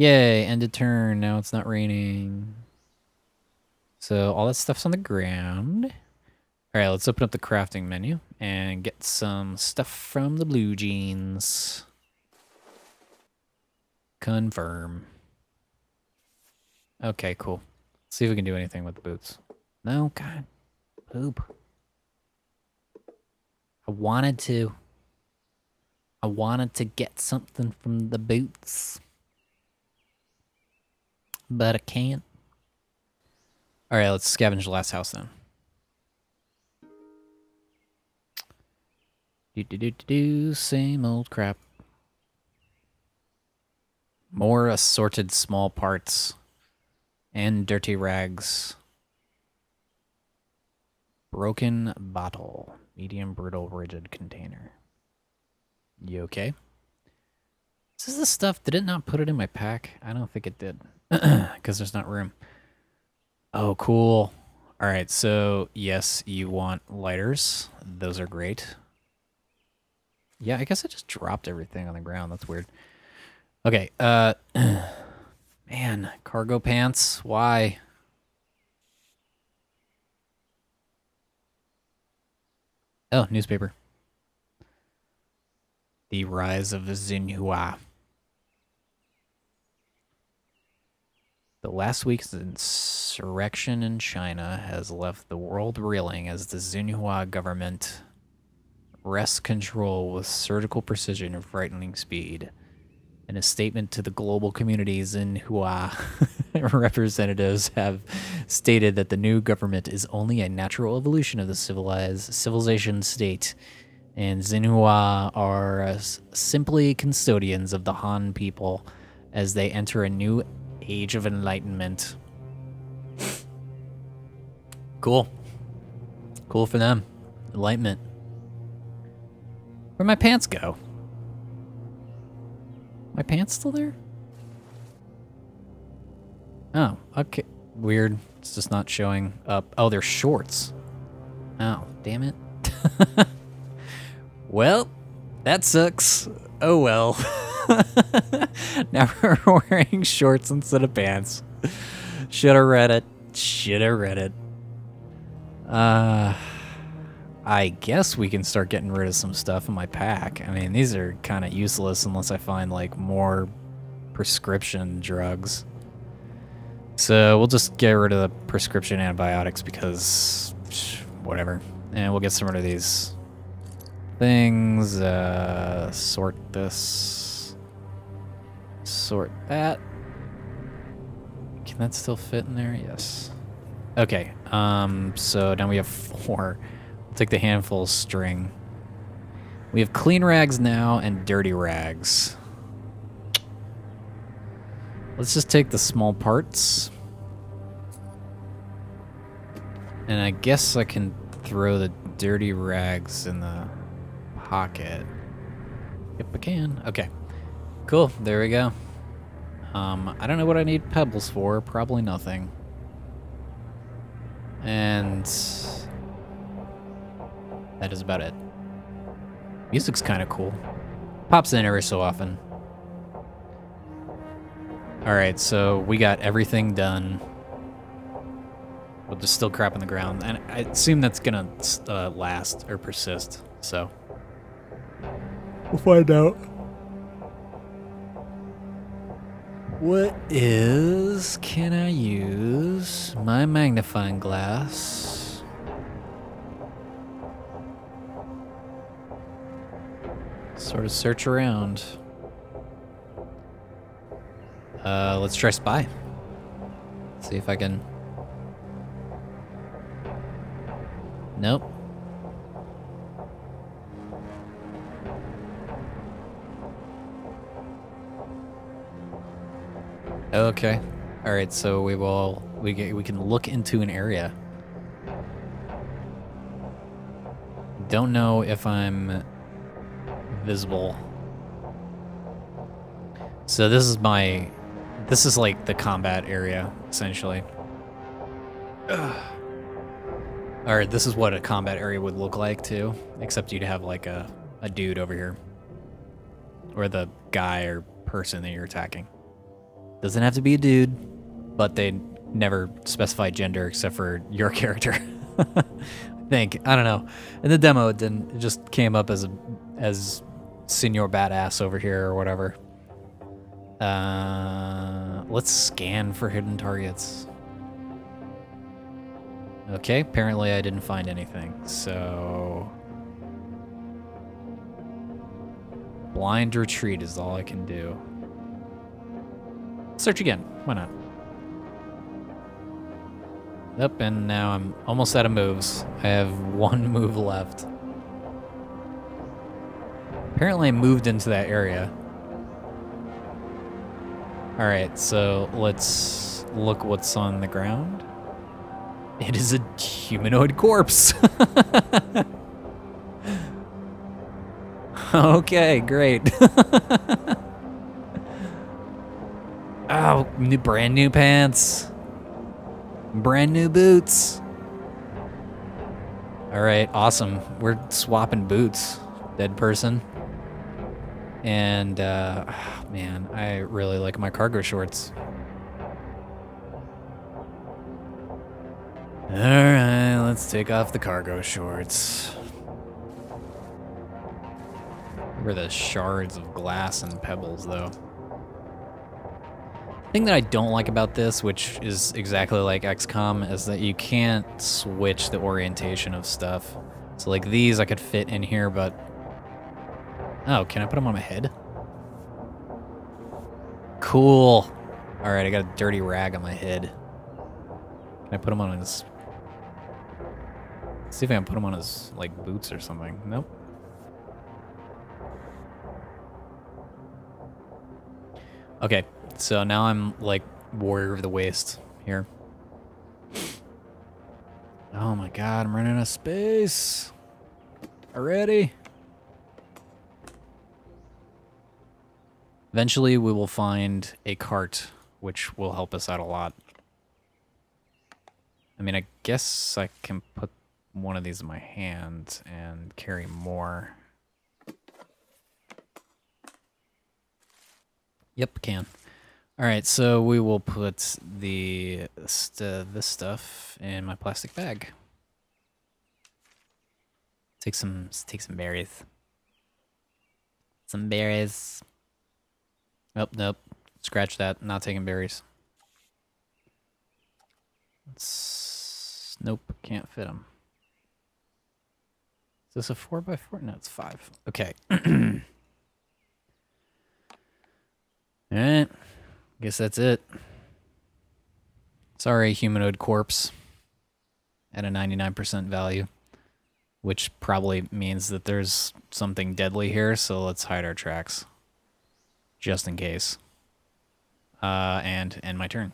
Yay, ended turn. Now it's not raining. So all that stuff's on the ground. All right, let's open up the crafting menu and get some stuff from the blue jeans. Confirm. Okay, cool. Let's see if we can do anything with the boots. No, God. Poop. I wanted to. I wanted to get something from the boots. But I can't. Alright, let's scavenge the last house then. Do do do do do, same old crap. More assorted small parts. And dirty rags. Broken bottle. Medium brittle rigid container. You okay? This is the stuff. Did it not put it in my pack? I don't think it did. Because there's not room. Oh, cool. All right, so yes, you want lighters. Those are great. Yeah, I guess I just dropped everything on the ground. That's weird. Okay, uh... Man, cargo pants. Why? Oh, newspaper. The Rise of the Xinhua. The last week's insurrection in China has left the world reeling as the Xinhua government wrests control with surgical precision and frightening speed. In a statement to the global community, Xinhua representatives have stated that the new government is only a natural evolution of the civilized civilization state, and Xinhua are simply custodians of the Han people as they enter a new age of enlightenment. cool. Cool for them. Enlightenment. Where'd my pants go? My pants still there? Oh, okay. Weird. It's just not showing up. Oh, they're shorts. Oh, damn it. well, that sucks. Oh well. now we're wearing shorts instead of pants. Should have read it. Should have read it. Uh, I guess we can start getting rid of some stuff in my pack. I mean, these are kind of useless unless I find like more prescription drugs. So we'll just get rid of the prescription antibiotics because whatever. And we'll get some rid of these things. Uh, sort this. Sort that. Can that still fit in there? Yes. Okay. Um. So now we have four. We'll take the handful of string. We have clean rags now and dirty rags. Let's just take the small parts. And I guess I can throw the dirty rags in the pocket. Yep, I can. Okay. Cool. There we go. Um, I don't know what I need pebbles for. Probably nothing. And that is about it. Music's kind of cool. Pops in every so often. Alright, so we got everything done. But there's still crap on the ground. And I assume that's gonna uh, last or persist, so. We'll find out. What is... Can I use my magnifying glass? Sort of search around. Uh, let's try spy. See if I can... Nope. Okay. All right, so we will we get, we can look into an area. Don't know if I'm visible. So this is my this is like the combat area, essentially. All right, this is what a combat area would look like, too. Except you'd have, like, a, a dude over here. Or the guy or person that you're attacking. Doesn't have to be a dude, but they never specify gender except for your character. I think. I don't know. In the demo, it didn't. It just came up as a, as Senor Badass over here or whatever. Uh, let's scan for hidden targets. Okay, apparently I didn't find anything, so... Blind retreat is all I can do. Search again, why not? Yep, and now I'm almost out of moves. I have one move left. Apparently I moved into that area. Alright, so let's look what's on the ground. It is a humanoid corpse. okay, great. oh, new, brand new pants. Brand new boots. All right, awesome. We're swapping boots, dead person. And, uh, man, I really like my cargo shorts. Alright, let's take off the cargo shorts. Where the shards of glass and pebbles, though. Thing that I don't like about this, which is exactly like XCOM, is that you can't switch the orientation of stuff. So like these I could fit in here, but... Oh, can I put them on my head? Cool. Alright, I got a dirty rag on my head. Can I put them on his See if I can put him on his, like, boots or something. Nope. Okay, so now I'm, like, warrior of the waste here. Oh my god, I'm running out of space. Already? Eventually, we will find a cart, which will help us out a lot. I mean, I guess I can put one of these in my hand and carry more. Yep, can. All right, so we will put the st this stuff in my plastic bag. Take some take some berries. Some berries. Nope, nope. Scratch that. Not taking berries. Nope, can't fit them. Is this a 4 by 4 No, it's 5. Okay. Alright. Guess that's it. Sorry, humanoid corpse. At a 99% value. Which probably means that there's something deadly here, so let's hide our tracks. Just in case. Uh, and end my turn.